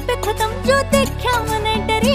पे खत्म जो देखा मन डरी।